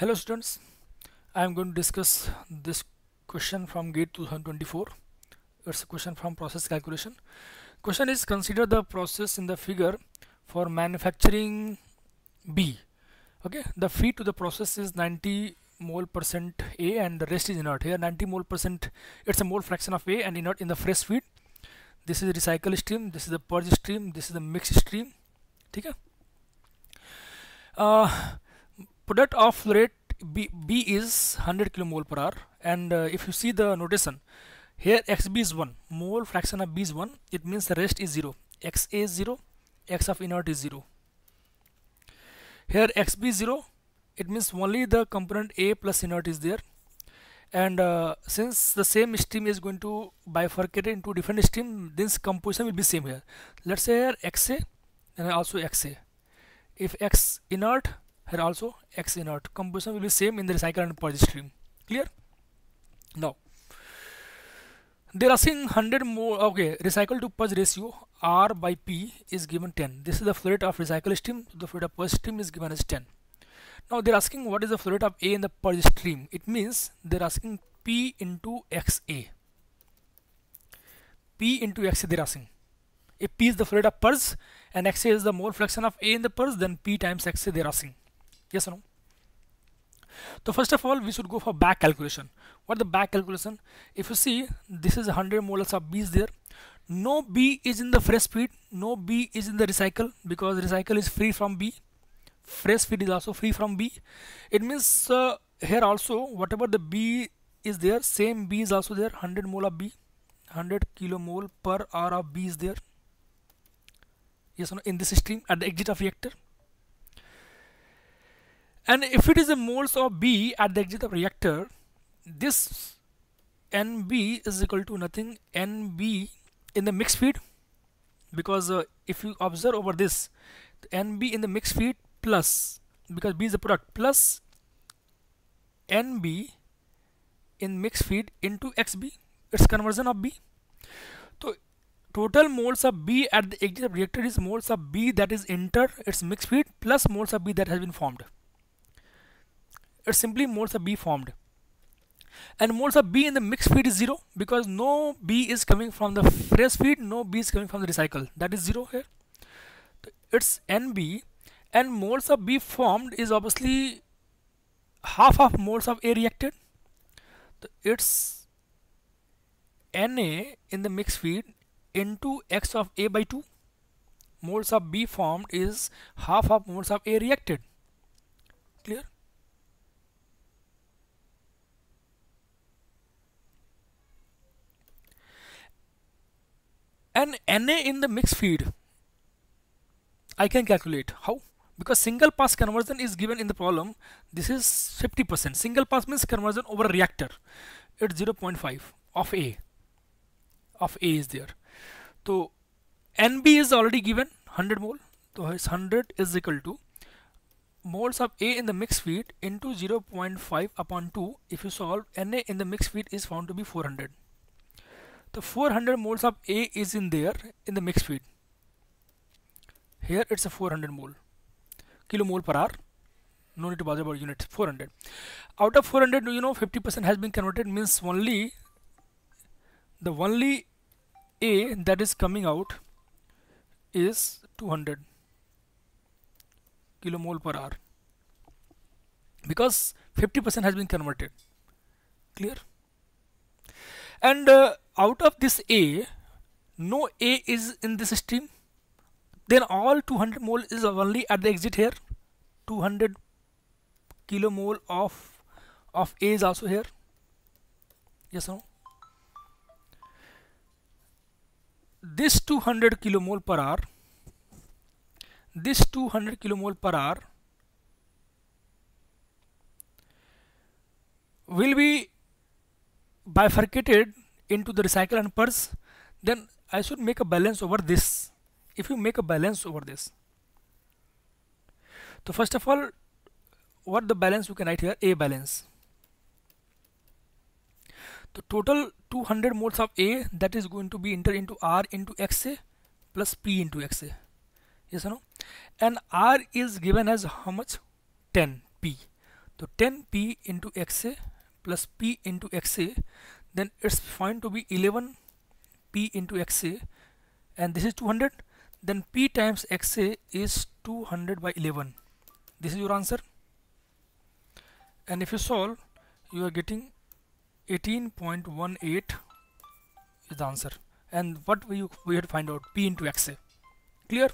hello students. I am going to discuss this question from gate 2024 it's a question from process calculation. Question is consider the process in the figure for manufacturing b. Okay? The feed to the process is 90 mole percent a and the rest is inert. Here 90 mole percent it's a mole fraction of a and inert in the fresh feed. This is recycle stream. This is the purge stream. This is the mix stream. Okay? Uh, product of rate B, B is 100 kilomole per hour. And uh, if you see the notation here xb is 1 mole fraction of b is 1 it means the rest is 0 xa is 0 x of inert is 0 here xb is 0 it means only the component a plus inert is there. And uh, since the same stream is going to bifurcate into different stream this composition will be same here. Let's say here xa and also xa if x inert here also x inert. Composition will be same in the recycle and purge stream. Clear? Now they're asking 100 more okay recycle to purge ratio r by p is given 10 this is the flow rate of recycle stream. The flow rate of purge stream is given as 10 now they're asking what is the flow rate of a in the purge stream. It means they're asking p into xa p into xa they're asking. If p is the flow rate of purge and xa is the mole fraction of a in the purge then p times xa they're asking yes or no so first of all we should go for back calculation what the back calculation if you see this is 100 moles of b is there no b is in the fresh feed no b is in the recycle because recycle is free from b fresh feed is also free from b it means uh, here also whatever the b is there same b is also there 100 mole of b 100 kilomole per hour of b is there yes or no in this stream at the exit of reactor and if it is a moles of B at the exit of reactor this NB is equal to nothing NB in the mixed feed. Because uh, if you observe over this NB in the mixed feed plus because B is the product plus NB in mixed feed into XB it's conversion of B. So total moles of B at the exit of reactor is moles of B that is entered its mixed feed plus moles of B that has been formed it's simply moles of B formed. And moles of B in the mixed feed is 0 because no B is coming from the fresh feed no B is coming from the recycle. That is 0 here. It's NB and moles of B formed is obviously half of moles of A reacted. It's Na in the mixed feed into X of A by 2 moles of B formed is half of moles of A reacted. Clear and Na in the mixed feed. I can calculate how. Because single pass conversion is given in the problem this is 50% single pass means conversion over reactor it's 0.5 of A. Of A is there. So NB is already given 100 mole. So it's 100 is equal to moles of A in the mixed feed into 0.5 upon 2 if you solve Na in the mixed feed is found to be 400 the 400 moles of A is in there in the mixed feed. Here it's a 400 mole, kilomole per hour. No need to bother about units 400. Out of 400, you know, 50% has been converted means only the only A that is coming out is 200 kilomole per hour because 50% has been converted. Clear? And uh, out of this A, no A is in this stream. Then all 200 mole is only at the exit here. 200 kilomole of of A is also here. Yes or no? This 200 kilomole per hour. This 200 kilomole per hour will be bifurcated into the recycle and purge then I should make a balance over this. If you make a balance over this. So first of all what the balance you can write here? A balance. The total 200 moles of A that is going to be entered into R into XA plus P into XA yes or no? And R is given as how much? 10 P. So 10p into xa plus p into xa then it's found to be 11 p into xa and this is 200 then p times xa is 200 by 11 this is your answer. And if you solve you are getting 18.18 is the answer. And what we, we to find out p into xa clear